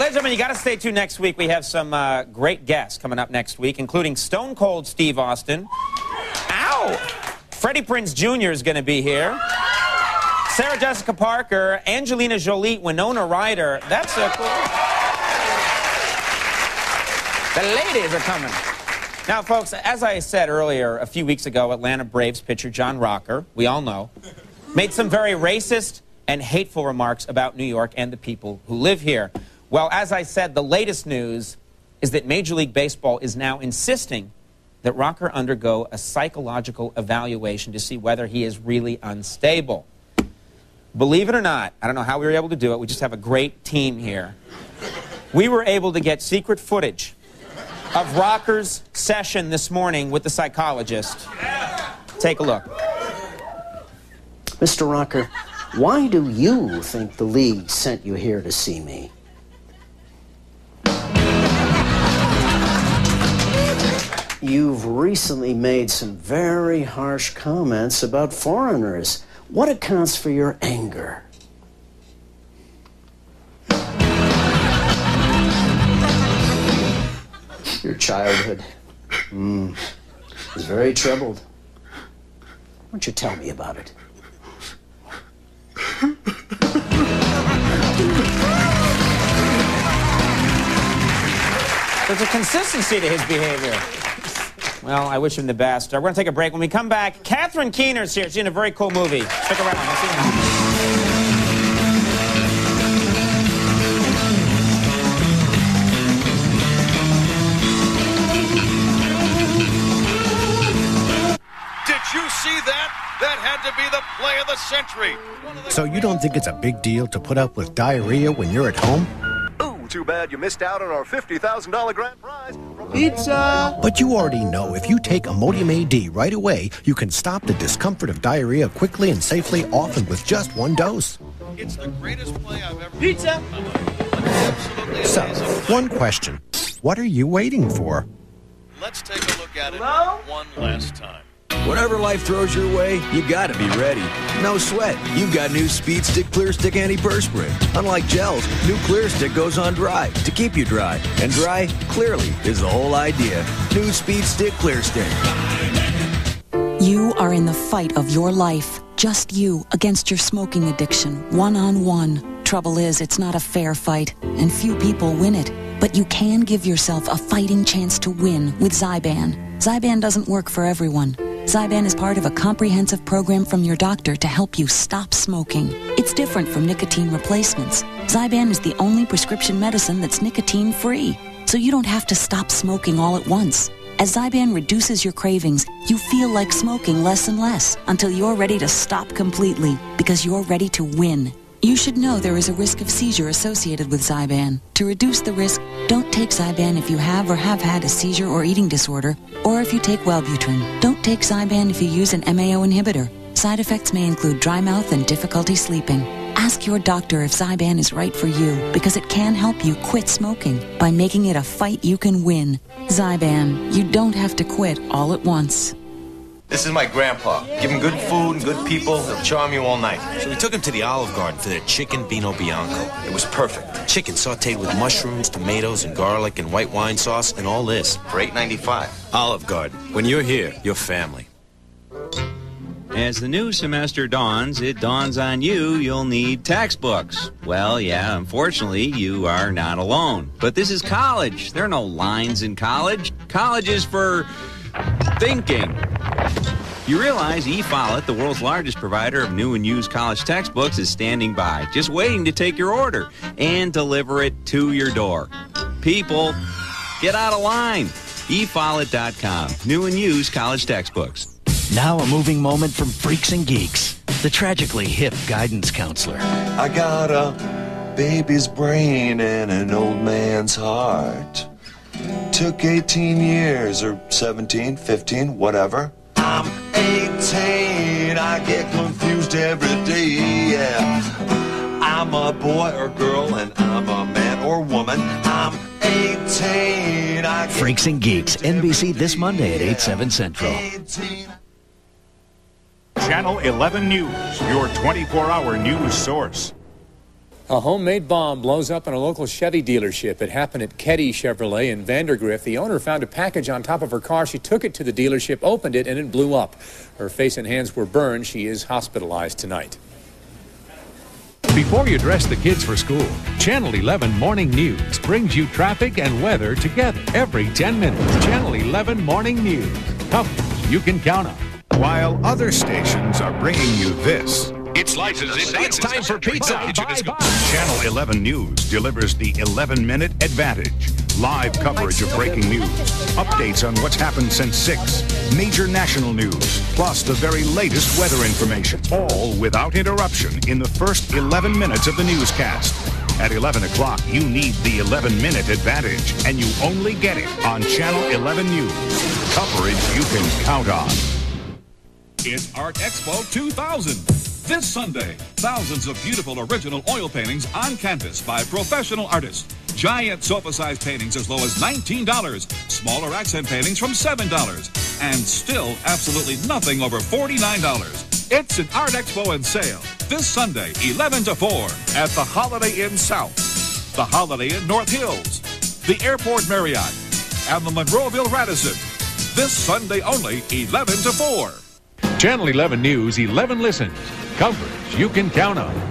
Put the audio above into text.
ladies and gentlemen, you got to stay tuned next week. We have some uh, great guests coming up next week, including Stone Cold Steve Austin. Ow! Freddie Prinze Jr. is going to be here. Sarah Jessica Parker, Angelina Jolie, Winona Ryder. That's a cool. The ladies are coming. Now, folks, as I said earlier, a few weeks ago, Atlanta Braves pitcher John Rocker, we all know, made some very racist and hateful remarks about New York and the people who live here. Well, as I said, the latest news is that Major League Baseball is now insisting that Rocker undergo a psychological evaluation to see whether he is really unstable. Believe it or not, I don't know how we were able to do it. We just have a great team here. We were able to get secret footage of Rocker's session this morning with the psychologist. Take a look. Mr. Rocker, why do you think the league sent you here to see me? You've recently made some very harsh comments about foreigners. What accounts for your anger? Your childhood mm, was very troubled. Why don't you tell me about it? There's a consistency to his behavior. Well, I wish him the best. Uh, we're going to take a break. When we come back, Catherine Keener's here. She's in a very cool movie. Stick around. We'll see you now. Did you see that? That had to be the play of the century. So you don't think it's a big deal to put up with diarrhea when you're at home? Ooh, too bad you missed out on our $50,000 grand prize. Pizza! But you already know if you take Imodium AD right away, you can stop the discomfort of diarrhea quickly and safely, often with just one dose. It's the greatest play I've ever Pizza! Absolutely So, one question. What are you waiting for? Let's take a look at it Hello? one last time. Whatever life throws your way, you gotta be ready. No sweat. You've got new Speed Stick Clear Stick Antiperspirant. Unlike gels, new Clear Stick goes on dry to keep you dry. And dry, clearly, is the whole idea. New Speed Stick Clear Stick. You are in the fight of your life. Just you against your smoking addiction, one on one. Trouble is, it's not a fair fight, and few people win it. But you can give yourself a fighting chance to win with Zyban. Zyban doesn't work for everyone. Zyban is part of a comprehensive program from your doctor to help you stop smoking. It's different from nicotine replacements. Zyban is the only prescription medicine that's nicotine free, so you don't have to stop smoking all at once. As Zyban reduces your cravings, you feel like smoking less and less until you're ready to stop completely because you're ready to win. You should know there is a risk of seizure associated with Zyban. To reduce the risk, don't take Zyban if you have or have had a seizure or eating disorder, or if you take Wellbutrin. Don't take Zyban if you use an MAO inhibitor. Side effects may include dry mouth and difficulty sleeping. Ask your doctor if Zyban is right for you because it can help you quit smoking by making it a fight you can win. Zyban, you don't have to quit all at once. This is my grandpa. Give him good food and good people, he'll charm you all night. So we took him to the Olive Garden for their chicken Vino Bianco. It was perfect. Chicken sauteed with mushrooms, tomatoes, and garlic and white wine sauce and all this. For $8.95. Olive Garden. When you're here, you're family. As the new semester dawns, it dawns on you you'll need textbooks. Well, yeah, unfortunately, you are not alone. But this is college. There are no lines in college. College is for thinking. You realize eFollett, the world's largest provider of new and used college textbooks, is standing by, just waiting to take your order and deliver it to your door. People, get out of line. eFollett.com. New and used college textbooks. Now a moving moment from Freaks and Geeks, the tragically hip guidance counselor. I got a baby's brain and an old man's heart. Took 18 years or 17, 15, whatever. I'm 18, I get confused every day, yeah. I'm a boy or girl and I'm a man or woman. I'm 18, I get Freaks and Geeks, NBC this Monday at 8, 7 Central. Channel 11 News, your 24 hour news source. A homemade bomb blows up in a local Chevy dealership. It happened at Keddy Chevrolet in Vandergrift. The owner found a package on top of her car. She took it to the dealership, opened it, and it blew up. Her face and hands were burned. She is hospitalized tonight. Before you dress the kids for school, Channel 11 Morning News brings you traffic and weather together every 10 minutes. Channel 11 Morning News. Coverage you can count on. While other stations are bringing you this. It's licensed. It's time for pizza. Channel 11 News delivers the 11 minute advantage. Live coverage of breaking news, updates on what's happened since 6, major national news, plus the very latest weather information, all without interruption in the first 11 minutes of the newscast. At 11 o'clock, you need the 11 minute advantage, and you only get it on Channel 11 News. Coverage you can count on. It's Art Expo 2000. This Sunday, thousands of beautiful original oil paintings on canvas by professional artists. Giant sofa-sized paintings as low as $19. Smaller accent paintings from $7. And still absolutely nothing over $49. It's an Art Expo and sale this Sunday, 11 to 4 at the Holiday Inn South, the Holiday Inn North Hills, the Airport Marriott, and the Monroeville Radisson. This Sunday only, 11 to 4. Channel 11 News, 11 listens. Coverage you can count on.